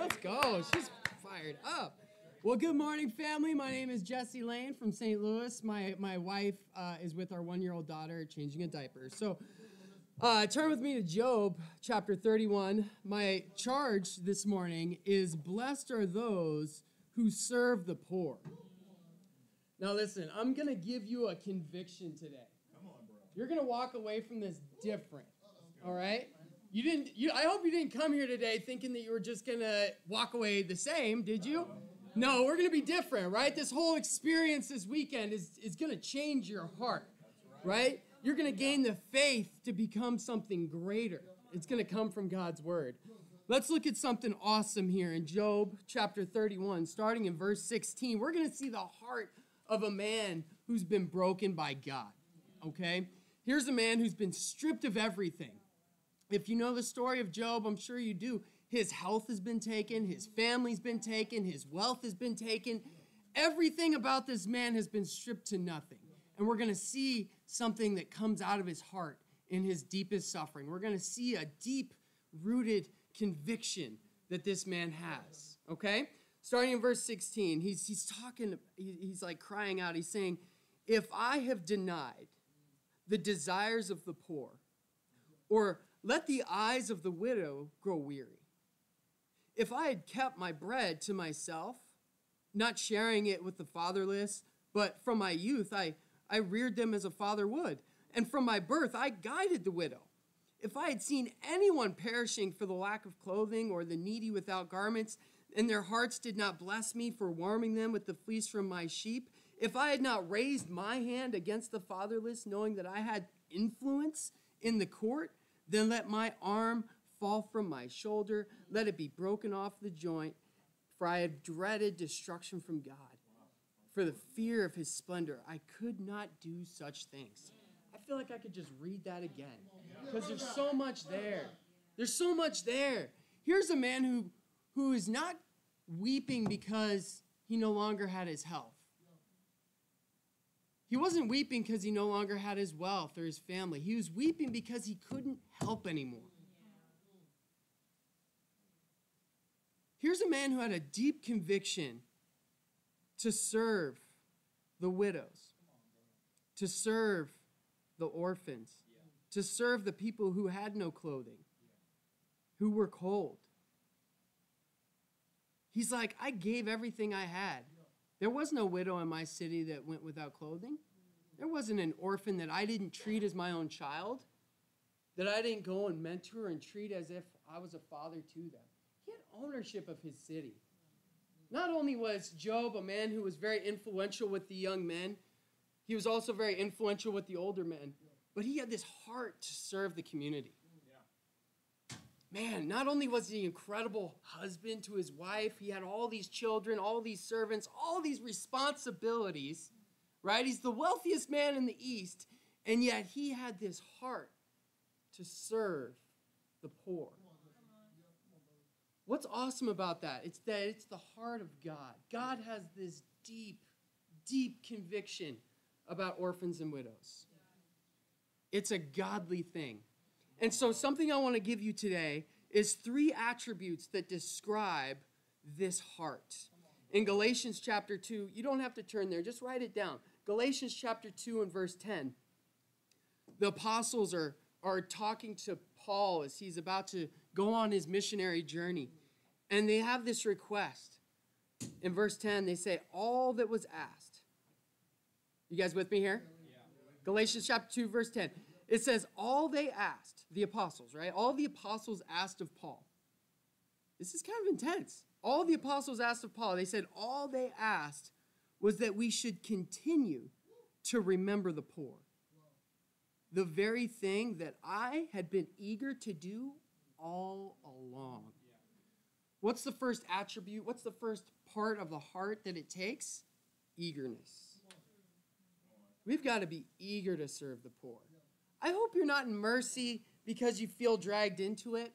Let's go. She's fired up. Well, good morning, family. My name is Jesse Lane from St. Louis. My my wife uh, is with our one year old daughter changing a diaper. So, uh, turn with me to Job chapter 31. My charge this morning is Blessed are those who serve the poor. Now, listen, I'm going to give you a conviction today. Come on, bro. You're going to walk away from this different. All right? You didn't you I hope you didn't come here today thinking that you were just going to walk away the same, did you? No, we're going to be different, right? This whole experience this weekend is is going to change your heart. Right? You're going to gain the faith to become something greater. It's going to come from God's word. Let's look at something awesome here in Job chapter 31, starting in verse 16. We're going to see the heart of a man who's been broken by God. Okay? Here's a man who's been stripped of everything. If you know the story of Job, I'm sure you do. His health has been taken, his family's been taken, his wealth has been taken. Everything about this man has been stripped to nothing. And we're going to see something that comes out of his heart in his deepest suffering. We're going to see a deep rooted conviction that this man has. Okay? Starting in verse 16, he's, he's talking, he's like crying out. He's saying, If I have denied the desires of the poor, or let the eyes of the widow grow weary. If I had kept my bread to myself, not sharing it with the fatherless, but from my youth I, I reared them as a father would, and from my birth I guided the widow. If I had seen anyone perishing for the lack of clothing, or the needy without garments, and their hearts did not bless me for warming them with the fleece from my sheep, if I had not raised my hand against the fatherless, knowing that I had influence in the court, then let my arm fall from my shoulder, let it be broken off the joint, for I have dreaded destruction from God. For the fear of his splendor, I could not do such things. I feel like I could just read that again because there's so much there. There's so much there. Here's a man who, who is not weeping because he no longer had his health. He wasn't weeping because he no longer had his wealth or his family. He was weeping because he couldn't help anymore. Here's a man who had a deep conviction to serve the widows, to serve the orphans, to serve the people who had no clothing, who were cold. He's like, I gave everything I had. There was no widow in my city that went without clothing. There wasn't an orphan that I didn't treat as my own child, that I didn't go and mentor and treat as if I was a father to them. He had ownership of his city. Not only was Job a man who was very influential with the young men, he was also very influential with the older men, but he had this heart to serve the community. Man, not only was he an incredible husband to his wife, he had all these children, all these servants, all these responsibilities, right? He's the wealthiest man in the East, and yet he had this heart to serve the poor. What's awesome about that? It's that it's the heart of God. God has this deep, deep conviction about orphans and widows. It's a godly thing. And so, something I want to give you today is three attributes that describe this heart. In Galatians chapter 2, you don't have to turn there, just write it down. Galatians chapter 2 and verse 10. The apostles are, are talking to Paul as he's about to go on his missionary journey. And they have this request. In verse 10, they say, All that was asked. You guys with me here? Galatians chapter 2, verse 10. It says, All they asked, the apostles, right? All the apostles asked of Paul. This is kind of intense. All the apostles asked of Paul, they said, All they asked was that we should continue to remember the poor. The very thing that I had been eager to do all along. What's the first attribute? What's the first part of the heart that it takes? Eagerness. We've got to be eager to serve the poor. I hope you're not in mercy because you feel dragged into it,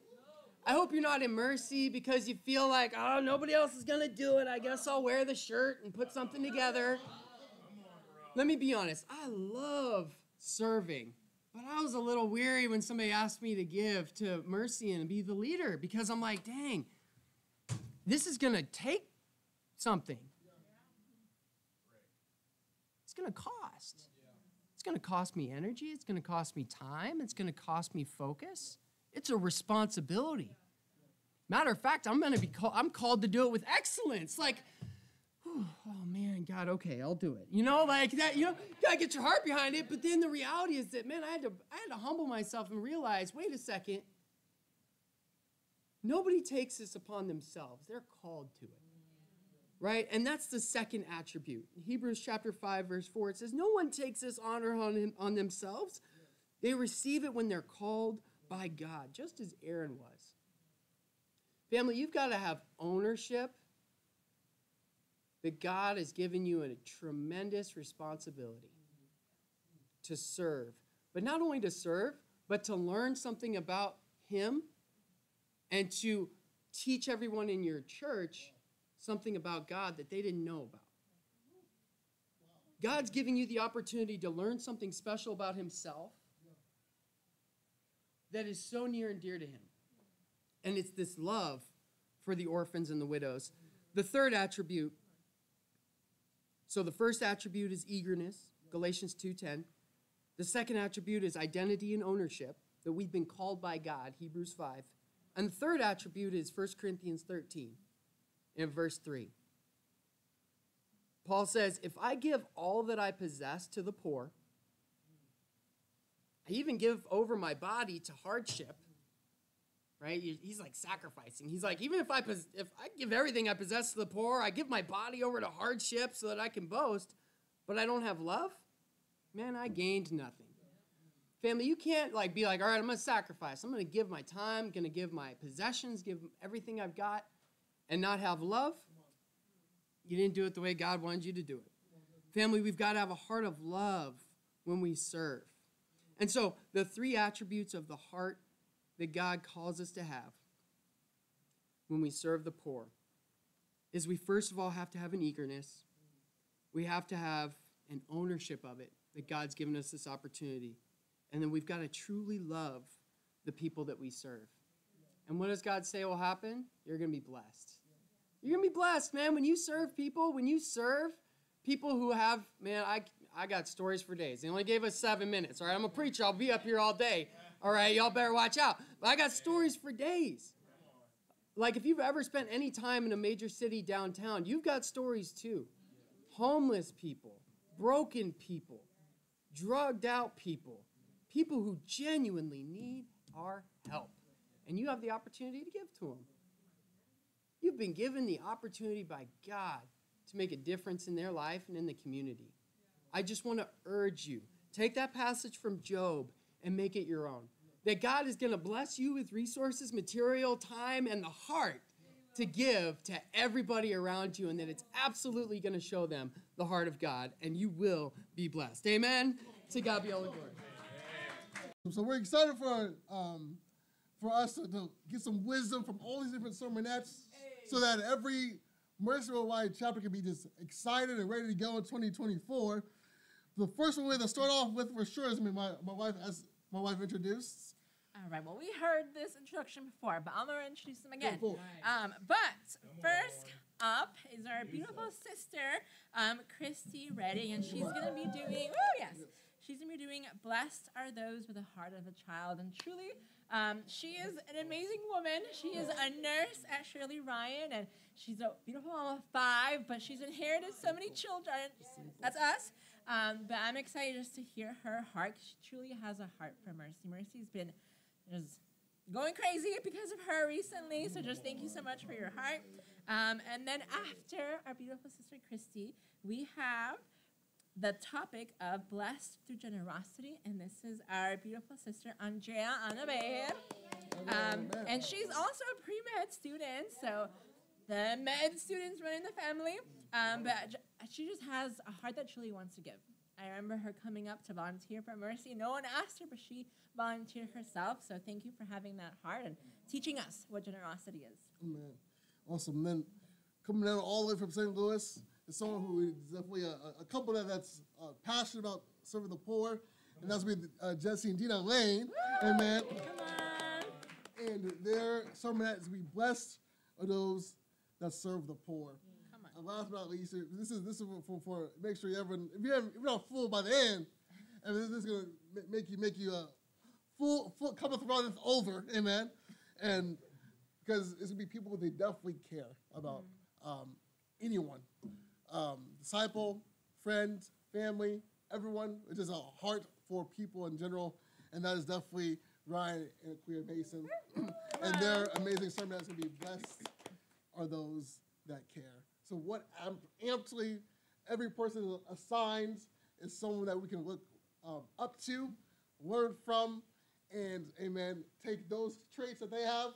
I hope you're not in mercy because you feel like, oh, nobody else is going to do it. I guess I'll wear the shirt and put something together. Let me be honest. I love serving, but I was a little weary when somebody asked me to give to Mercy and be the leader because I'm like, dang, this is going to take something. It's going to cost. It's going to cost me energy. It's going to cost me time. It's going to cost me focus. It's a responsibility. Matter of fact, I'm going to be called, I'm called to do it with excellence. Like, Oh, oh man, God, okay, I'll do it. You know, like that, you know, you gotta get your heart behind it. But then the reality is that, man, I had to, I had to humble myself and realize, wait a second. Nobody takes this upon themselves. They're called to it. Right? And that's the second attribute. In Hebrews chapter 5, verse 4, it says, No one takes this honor on, him, on themselves. They receive it when they're called by God, just as Aaron was. Family, you've got to have ownership that God has given you a tremendous responsibility to serve. But not only to serve, but to learn something about Him and to teach everyone in your church something about God that they didn't know about. God's giving you the opportunity to learn something special about Himself that is so near and dear to Him. And it's this love for the orphans and the widows. The third attribute so the first attribute is eagerness, Galatians 2:10. The second attribute is identity and ownership, that we've been called by God, Hebrews 5. And the third attribute is 1 Corinthians 13 in verse 3. Paul says, If I give all that I possess to the poor, I even give over my body to hardship, right? He's like sacrificing. He's like, even if I pos- if I give everything I possess to the poor, I give my body over to hardship so that I can boast, but I don't have love, man, I gained nothing. Family, you can't like be like, all right, I'm gonna sacrifice. I'm gonna give my time, gonna give my possessions, give everything I've got, and not have love. You didn't do it the way God wanted you to do it. Family, we've got to have a heart of love when we serve. And so, the three attributes of the heart that God calls us to have when we serve the poor is we first of all have to have an eagerness. We have to have an ownership of it that God's given us this opportunity. And then we've got to truly love the people that we serve. And what does God say will happen? You're going to be blessed. You're going to be blessed, man. When you serve people, when you serve people who have, man, I, I got stories for days. They only gave us seven minutes, all right? I'm a preacher. I'll be up here all day, all right? Y'all better watch out. But I got stories for days. Like if you've ever spent any time in a major city downtown, you've got stories too. Homeless people, broken people, drugged out people, people who genuinely need our help. And you have the opportunity to give to them. You've been given the opportunity by God to make a difference in their life and in the community. I just want to urge you take that passage from Job and make it your own. That God is going to bless you with resources, material, time, and the heart to give to everybody around you, and that it's absolutely going to show them the heart of God, and you will be blessed. Amen. To God be all the glory. So we're excited for um, for us to, to get some wisdom from all these different sermonettes, so that every Merciful Light chapter can be just excited and ready to go in 2024. The first one we're going to start off with for sure is my, my wife, as my wife introduced. All right. Well, we heard this introduction before, but I'm gonna introduce them again. Go for it. Um, but first up is our beautiful sister, um, Christy Redding, and she's gonna be doing. Oh yes, she's gonna be doing "Blessed Are Those with a Heart of a Child," and truly, um, she is an amazing woman. She is a nurse at Shirley Ryan, and she's a beautiful mom of five. But she's inherited so many children. That's us. Um, but I'm excited just to hear her heart. She truly has a heart for Mercy. Mercy's been just going crazy because of her recently. So just thank you so much for your heart. Um, and then after our beautiful sister Christy, we have the topic of blessed through generosity, and this is our beautiful sister Andrea Anabe. Um, and she's also a pre med student, so the med students running the family. Um, but she just has a heart that truly wants to give. I remember her coming up to volunteer for Mercy. No one asked her, but she volunteered herself. So thank you for having that heart and teaching us what generosity is. Man, awesome. Then coming down all the way from St. Louis is someone who is definitely a, a- couple that that's uh, passionate about serving the poor, and that's with uh, Jesse and Dina Lane. Amen. Come on. And their sermonette is be blessed are those that serve the poor. Come on. And last but not least, this is this is for, for make sure you everyone if if you're not full by the end, and this, this is gonna make you make you a full full cometh runneth over, amen. And because it's gonna be people they definitely care about um, anyone, um, disciple, friend, family, everyone. It's just a heart for people in general, and that is definitely Ryan and Queer Mason, and their amazing sermon that's gonna be blessed are those that care. So what am- amply every person assigns is someone that we can look um, up to, learn from, and amen, take those traits that they have,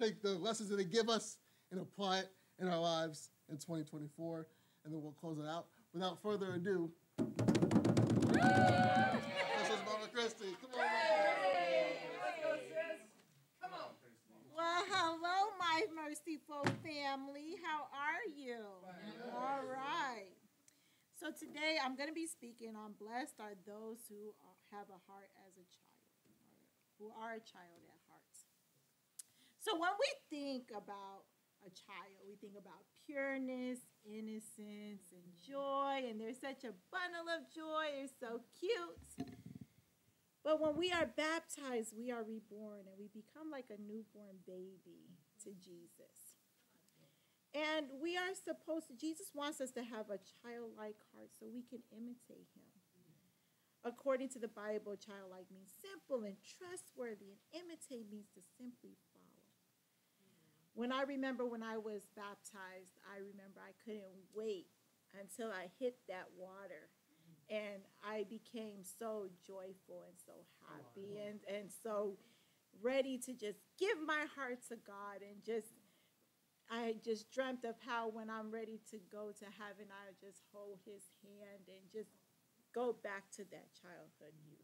take the lessons that they give us, and apply it in our lives in 2024. And then we'll close it out. Without further ado, this is Mama Christie. Come on, Mama. Well, hello, my merciful family. How are you? All right. So today I'm going to be speaking on blessed are those who have a heart as a child, who are a child at heart. So when we think about a child, we think about pureness, innocence, and joy, and they're such a bundle of joy. They're so cute. But when we are baptized, we are reborn and we become like a newborn baby to Jesus. And we are supposed to, Jesus wants us to have a childlike heart so we can imitate him. According to the Bible, childlike means simple and trustworthy, and imitate means to simply follow. When I remember when I was baptized, I remember I couldn't wait until I hit that water and I became so joyful and so happy and, and so ready to just give my heart to God and just I just dreamt of how when I'm ready to go to heaven I just hold his hand and just go back to that childhood you.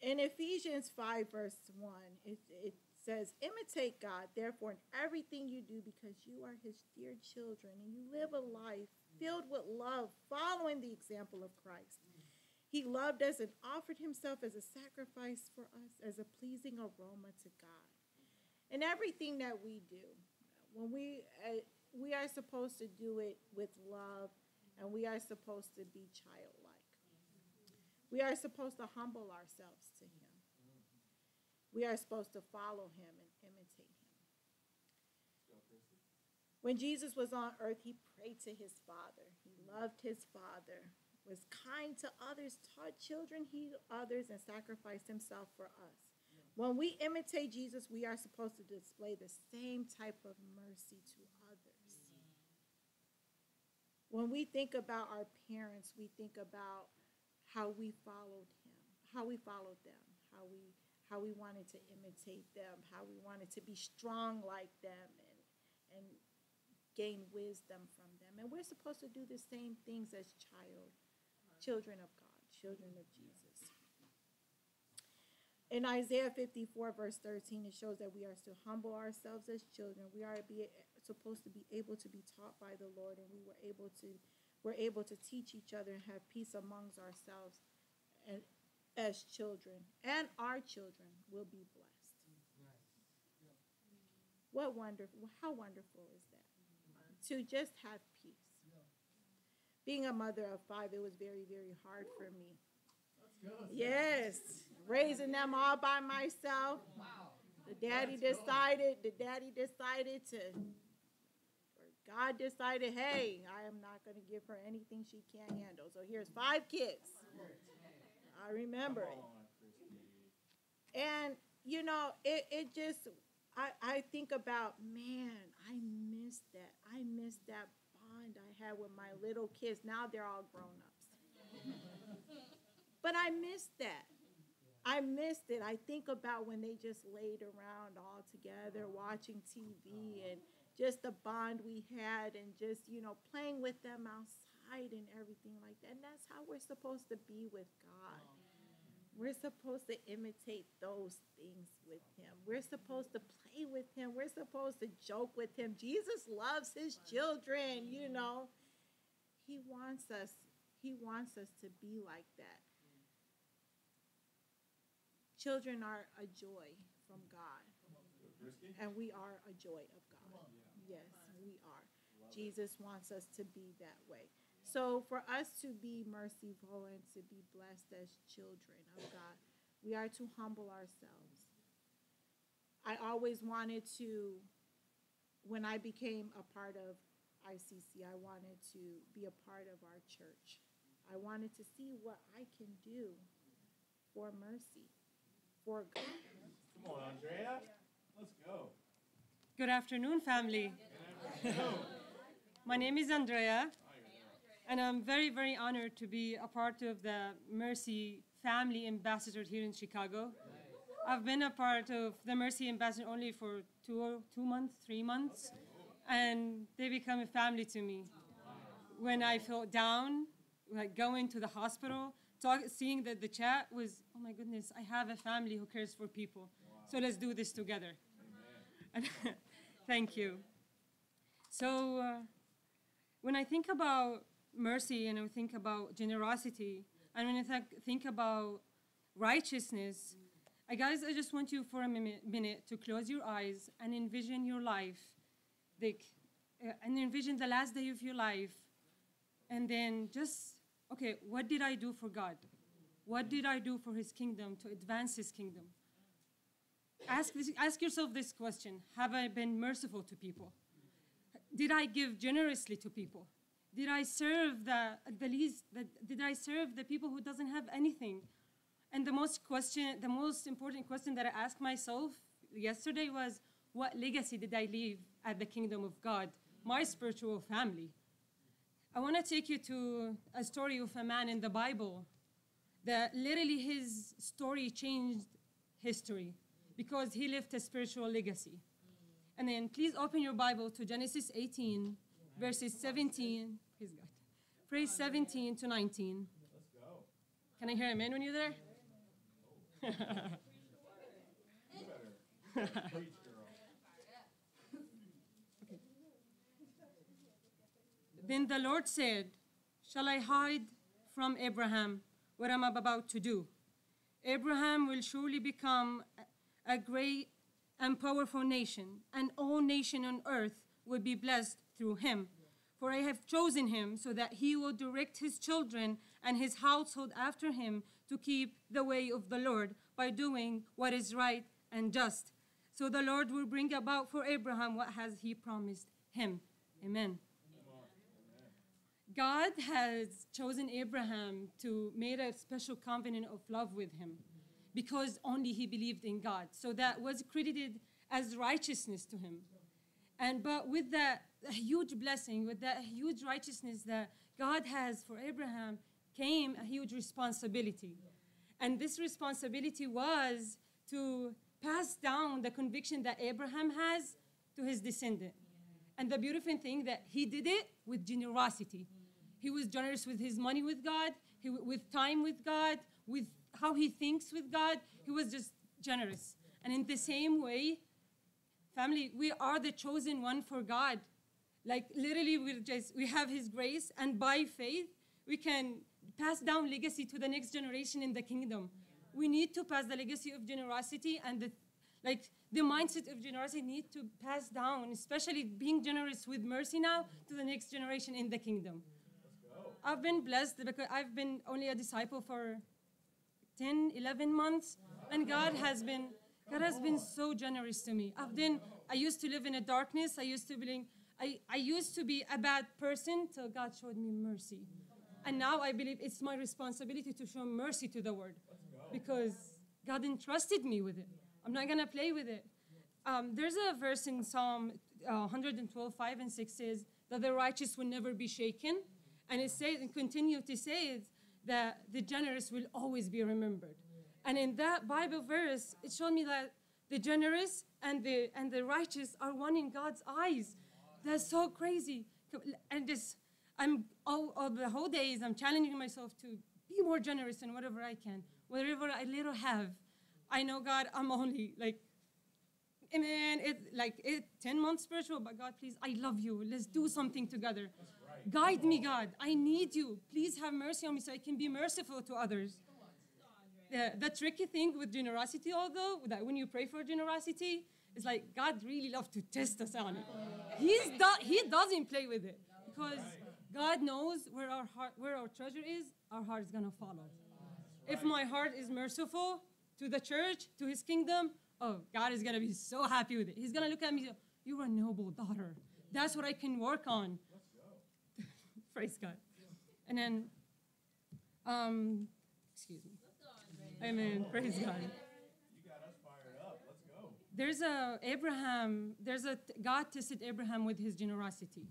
In Ephesians 5, verse 1, it, it says, Imitate God, therefore, in everything you do, because you are his dear children, and you live a life filled with love, following the example of Christ. He loved us and offered himself as a sacrifice for us, as a pleasing aroma to God. In everything that we do, when we uh, we are supposed to do it with love, and we are supposed to be childlike. We are supposed to humble ourselves to Him. We are supposed to follow Him and imitate Him. When Jesus was on earth, He prayed to His Father. He loved His Father, was kind to others, taught children, healed others, and sacrificed Himself for us. When we imitate Jesus, we are supposed to display the same type of mercy to others. When we think about our parents, we think about how we followed him, how we followed them, how we how we wanted to imitate them, how we wanted to be strong like them and and gain wisdom from them. And we're supposed to do the same things as child children of God, children of Jesus. In Isaiah 54, verse 13, it shows that we are to humble ourselves as children. We are be, supposed to be able to be taught by the Lord, and we were able to we're able to teach each other and have peace amongst ourselves and as children. And our children will be blessed. What wonderful how wonderful is that? To just have peace. Being a mother of five, it was very, very hard for me. Yes, raising them all by myself. The daddy decided, the daddy decided to, or God decided, hey, I am not going to give her anything she can't handle. So here's five kids. I remember it. And, you know, it, it just, I, I think about, man, I miss that. I miss that bond I had with my little kids. Now they're all grown ups. But I missed that. I missed it. I think about when they just laid around all together watching TV and just the bond we had and just, you know, playing with them outside and everything like that. And that's how we're supposed to be with God. We're supposed to imitate those things with Him. We're supposed to play with Him. We're supposed to joke with Him. Jesus loves His children, you know. He wants us, He wants us to be like that. Children are a joy from God, and we are a joy of God. Yes, we are. Jesus wants us to be that way. So, for us to be merciful and to be blessed as children of God, we are to humble ourselves. I always wanted to, when I became a part of ICC, I wanted to be a part of our church. I wanted to see what I can do for mercy, for God. Come on, Andrea. Let's go. Good afternoon, family. My name is Andrea, and I'm very, very honored to be a part of the Mercy Family Ambassador here in Chicago. I've been a part of the Mercy Ambassador only for two, two months, three months, and they become a family to me. When I felt down, like going to the hospital, talk, seeing that the chat was, oh my goodness, I have a family who cares for people. So let's do this together. Thank you. So, uh, when I think about mercy and I think about generosity, and when I th- think about righteousness, I guys, I just want you for a minute, minute to close your eyes and envision your life, like, uh, and envision the last day of your life, and then just, okay, what did I do for God? What did I do for His kingdom to advance His kingdom? Ask, this, ask yourself this question Have I been merciful to people? Did I give generously to people? Did I serve the, the least? The, did I serve the people who doesn't have anything? And the most question, the most important question that I asked myself yesterday was, what legacy did I leave at the kingdom of God, my spiritual family? I want to take you to a story of a man in the Bible that literally his story changed history because he left a spiritual legacy. And then please open your Bible to Genesis 18, verses 17. Praise God. Praise 17 to 19. Let's go. Can I hear amen when you're there? Girl. Then the Lord said, Shall I hide from Abraham what I'm about to do? Abraham will surely become a great and powerful nation, and all nation on earth will be blessed through him. For I have chosen him so that he will direct his children and his household after him to keep the way of the Lord by doing what is right and just. So the Lord will bring about for Abraham what has he promised him. Amen. God has chosen Abraham to make a special covenant of love with him because only he believed in God. So that was credited as righteousness to him. And but with that huge blessing, with that huge righteousness that God has for Abraham, came a huge responsibility. And this responsibility was to pass down the conviction that Abraham has to his descendant. And the beautiful thing that he did it with generosity. He was generous with his money with God, he, with time with God, with how he thinks with God. He was just generous. And in the same way, family, we are the chosen one for God. Like literally, we just we have His grace, and by faith, we can pass down legacy to the next generation in the kingdom. We need to pass the legacy of generosity and the like the mindset of generosity need to pass down, especially being generous with mercy now to the next generation in the kingdom. I've been blessed because I've been only a disciple for 10, 11 months, and God has been God has been so generous to me. I've been I used to live in a darkness. I used to be I, I used to be a bad person till God showed me mercy. And now I believe it's my responsibility to show mercy to the world because God entrusted me with it. I'm not gonna play with it. Um, there's a verse in Psalm uh, 112, 5 and 6 says that the righteous will never be shaken. And it says, and continue to say it, that the generous will always be remembered. And in that Bible verse, it showed me that the generous and the and the righteous are one in God's eyes. That's so crazy. And this, I'm all, all the whole days I'm challenging myself to be more generous in whatever I can, whatever I little have. I know God, I'm only like, amen. It like it ten months spiritual, but God, please, I love you. Let's do something together. Guide me, God. I need you. Please have mercy on me so I can be merciful to others. The, the tricky thing with generosity, although, that when you pray for generosity, it's like God really loves to test us on it. He's do- he doesn't play with it because God knows where our heart, where our treasure is. Our heart is gonna follow. If my heart is merciful to the church, to His kingdom, oh, God is gonna be so happy with it. He's gonna look at me. You're a noble daughter. That's what I can work on. Praise God. And then, um, excuse me. Amen. Praise God. You got us fired up. Let's go. There's a Abraham. There's a God tested Abraham with his generosity.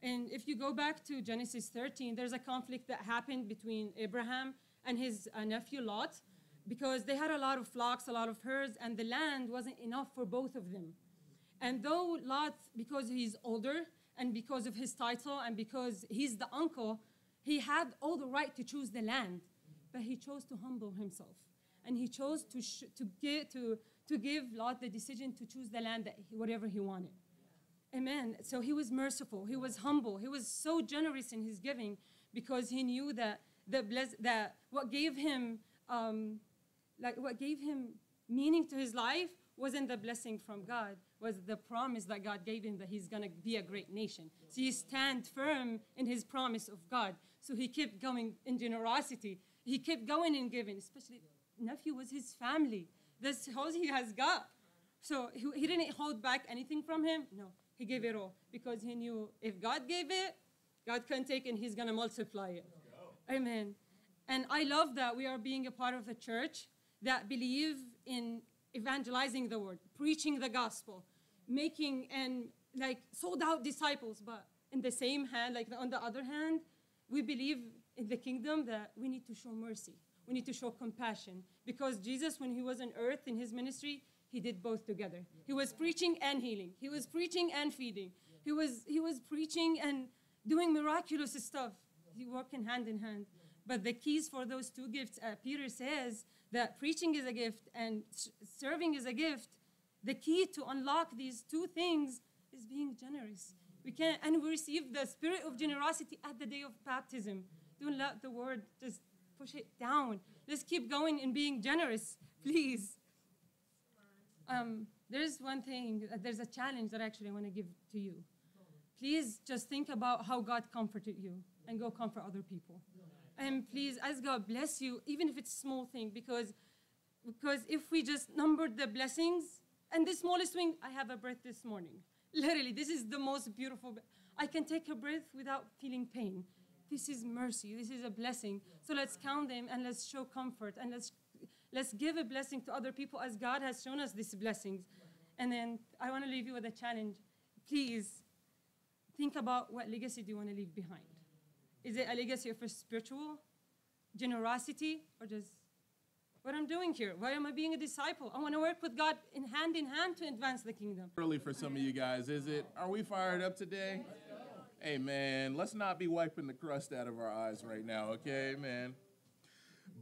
And if you go back to Genesis 13, there's a conflict that happened between Abraham and his uh, nephew Lot because they had a lot of flocks, a lot of herds, and the land wasn't enough for both of them. And though Lot, because he's older and because of his title and because he's the uncle, he had all the right to choose the land, but he chose to humble himself. And he chose to, to, give, to, to give Lot the decision to choose the land that he, whatever he wanted. Amen. So he was merciful. He was humble. He was so generous in his giving because he knew that the bless that what gave him um, like what gave him meaning to his life wasn't the blessing from God, was the promise that God gave him that he's gonna be a great nation. So he stand firm in his promise of God. So he kept going in generosity. He kept going and giving, especially nephew was his family. That's all he has got. So he, he didn't hold back anything from him. No, he gave it all because he knew if God gave it, God can take and he's gonna multiply it. Amen. And I love that we are being a part of the church that believe in evangelizing the word, preaching the gospel, making and like sold out disciples. But in the same hand, like on the other hand, we believe in the kingdom that we need to show mercy. We need to show compassion because Jesus, when he was on earth in his ministry, he did both together. He was preaching and healing. He was preaching and feeding. He was he was preaching and doing miraculous stuff. He working hand in hand. But the keys for those two gifts, uh, Peter says that preaching is a gift and serving is a gift. The key to unlock these two things is being generous. We can and we receive the spirit of generosity at the day of baptism. Don't let the word just push it down. Let's keep going in being generous, please. Um, there's one thing, uh, there's a challenge that I actually want to give to you. Please just think about how God comforted you and go comfort other people. And please as God bless you, even if it's a small thing, because because if we just numbered the blessings, and the smallest thing, I have a breath this morning. Literally, this is the most beautiful. I can take a breath without feeling pain. This is mercy. This is a blessing. So let's count them and let's show comfort and let's let's give a blessing to other people as God has shown us these blessings. And then I want to leave you with a challenge. Please think about what legacy do you want to leave behind. Is it a legacy of spiritual generosity or just what I'm doing here? Why am I being a disciple? I want to work with God in hand in hand to advance the kingdom. Early for some of you guys, is it? Are we fired up today? Man, let's not be wiping the crust out of our eyes right now, okay, man?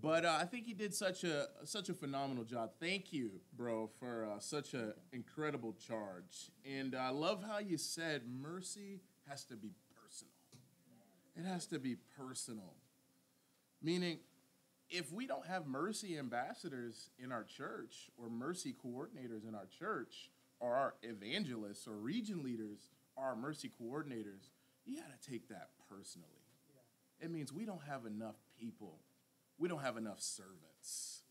But uh, I think he did such a such a phenomenal job. Thank you, bro, for uh, such an incredible charge. And I love how you said mercy has to be personal. It has to be personal, meaning if we don't have mercy ambassadors in our church or mercy coordinators in our church or our evangelists or region leaders or our mercy coordinators, you got to take that personally. It means we don't have enough people. We don't have enough servants.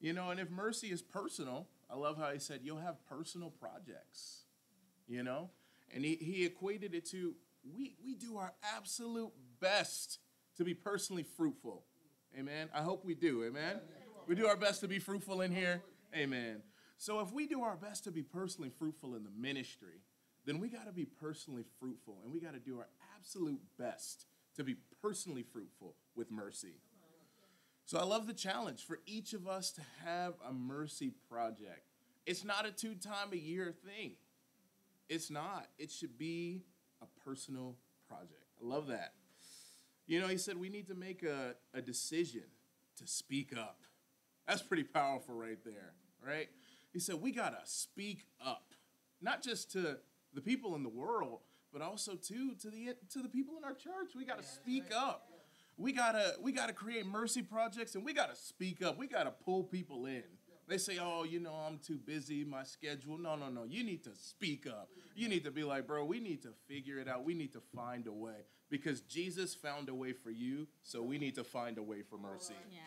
You know, and if mercy is personal, I love how he said you'll have personal projects. You know? And he, he equated it to we, we do our absolute best to be personally fruitful. Amen. I hope we do. Amen. We do our best to be fruitful in here. Amen. So if we do our best to be personally fruitful in the ministry, then we got to be personally fruitful and we got to do our absolute best to be personally fruitful with mercy. So I love the challenge for each of us to have a mercy project. It's not a two time a year thing. It's not. It should be a personal project. I love that. You know, he said we need to make a, a decision to speak up. That's pretty powerful right there, right? He said we got to speak up, not just to the people in the world, but also too to the to the people in our church. We got to speak up. We got to we got to create mercy projects and we got to speak up. We got to pull people in. They say, "Oh, you know, I'm too busy, my schedule." No, no, no. You need to speak up. You need to be like, "Bro, we need to figure it out. We need to find a way because Jesus found a way for you, so we need to find a way for mercy." Yeah.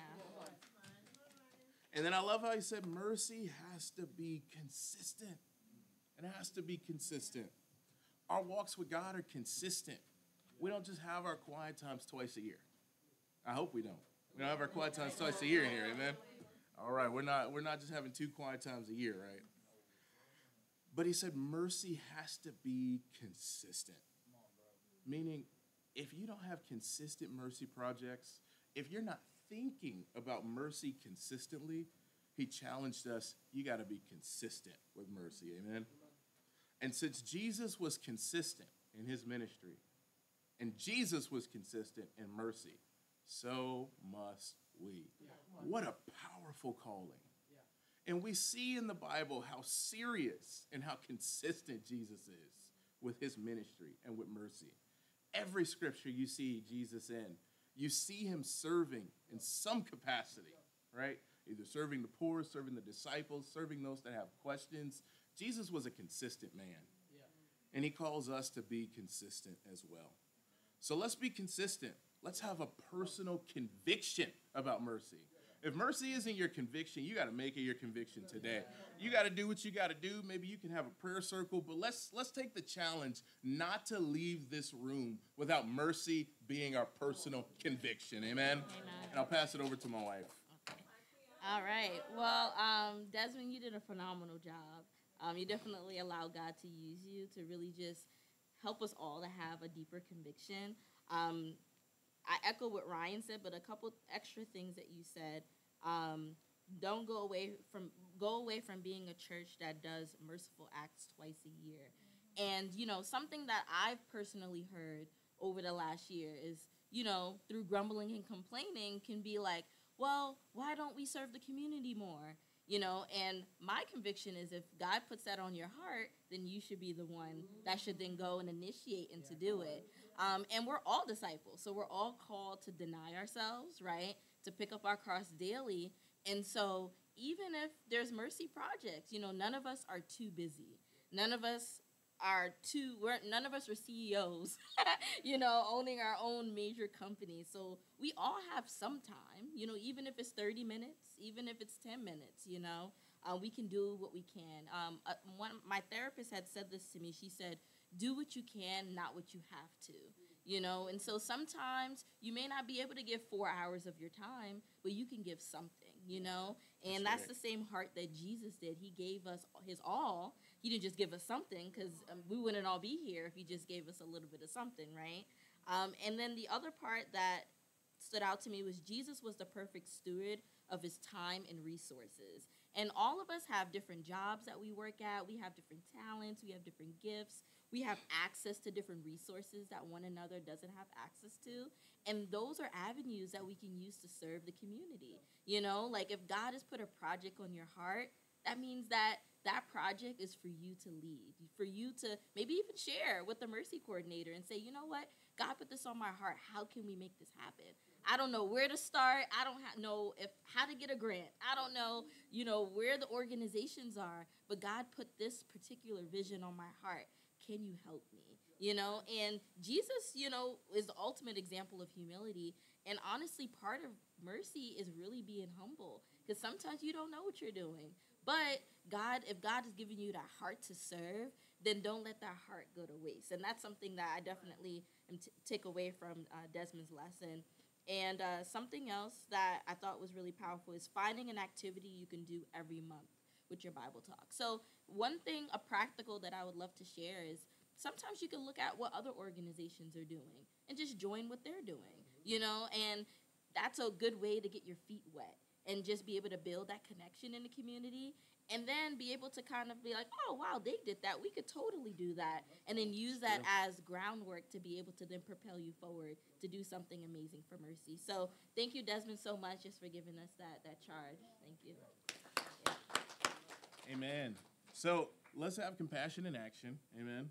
And then I love how he said mercy has to be consistent. And it has to be consistent. Our walks with God are consistent. We don't just have our quiet times twice a year. I hope we don't. We don't have our quiet times twice a year in here, amen. All right, we're not we're not just having two quiet times a year, right? But he said mercy has to be consistent. Meaning, if you don't have consistent mercy projects, if you're not thinking about mercy consistently, he challenged us, you got to be consistent with mercy. Amen. And since Jesus was consistent in his ministry, and Jesus was consistent in mercy, so must we. What a powerful calling. And we see in the Bible how serious and how consistent Jesus is with his ministry and with mercy. Every scripture you see Jesus in, you see him serving in some capacity, right? Either serving the poor, serving the disciples, serving those that have questions. Jesus was a consistent man. And he calls us to be consistent as well. So let's be consistent. Let's have a personal conviction about mercy. If mercy isn't your conviction, you got to make it your conviction today. You got to do what you got to do. Maybe you can have a prayer circle, but let's let's take the challenge not to leave this room without mercy being our personal conviction. Amen. Amen. And I'll pass it over to my wife. All right. Well, um, Desmond, you did a phenomenal job. Um, you definitely allowed God to use you to really just help us all to have a deeper conviction. Um, I echo what Ryan said, but a couple extra things that you said. Um, don't go away from go away from being a church that does merciful acts twice a year. And you know something that I've personally heard over the last year is you know through grumbling and complaining can be like, well, why don't we serve the community more? You know, and my conviction is if God puts that on your heart, then you should be the one that should then go and initiate and to do it. Um, and we're all disciples, so we're all called to deny ourselves, right? To pick up our cross daily. And so, even if there's mercy projects, you know, none of us are too busy. None of us are too. We're none of us are CEOs, you know, owning our own major companies. So we all have some time, you know, even if it's 30 minutes, even if it's 10 minutes, you know, uh, we can do what we can. Um, uh, one, my therapist had said this to me. She said, do what you can, not what you have to. You know, and so sometimes you may not be able to give four hours of your time, but you can give something, you know? And that's, right. the same heart that Jesus did. He gave us his all. He didn't just give us something because um, we wouldn't all be here if he just gave us a little bit of something, right? Um, and then the other part that stood out to me was Jesus was the perfect steward of his time and resources. And all of us have different jobs that we work at. We have different talents. We have different gifts. We have access to different resources that one another doesn't have access to. And those are avenues that we can use to serve the community. You know, like if God has put a project on your heart, that means that that project is for you to lead, for you to maybe even share with the mercy coordinator and say, you know what, God put this on my heart. How can we make this happen? I don't know where to start. I don't ha- know if how to get a grant. I don't know, you know, where the organizations are. But God put this particular vision on my heart. Can you help me? You know, and Jesus, you know, is the ultimate example of humility. And honestly, part of mercy is really being humble because sometimes you don't know what you're doing. But God, if God has given you that heart to serve, then don't let that heart go to waste. And that's something that I definitely t- take away from uh, Desmond's lesson. And uh, something else that I thought was really powerful is finding an activity you can do every month with your Bible talk. So, one thing, a practical that I would love to share is sometimes you can look at what other organizations are doing and just join what they're doing, mm-hmm. you know, and that's a good way to get your feet wet and just be able to build that connection in the community. and then be able to kind of be like, oh wow, they did that. We could totally do that, and then use that as groundwork to be able to then propel you forward to do something amazing for Mercy. So thank you, Desmond, so much just for giving us that that charge. Thank you. Amen. So let's have compassion in action. Amen.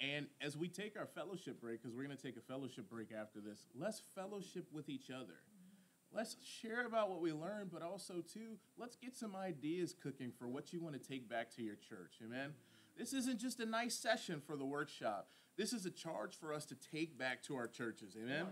And as we take our fellowship break, because we're going to take a fellowship break after this, let's fellowship with each other. Let's share about what we learned, but also, too, let's get some ideas cooking for what you want to take back to your church. Amen. This isn't just a nice session for the workshop. This is a charge for us to take back to our churches. Amen.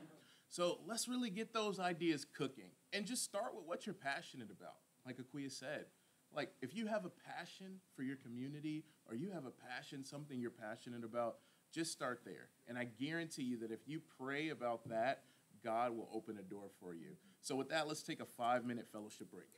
So let's really get those ideas cooking and just start with what you're passionate about. Like Aquia said, like if you have a passion for your community or you have a passion, something you're passionate about, just start there. And I guarantee you that if you pray about that, God will open a door for you. So with that, let's take a five minute fellowship break.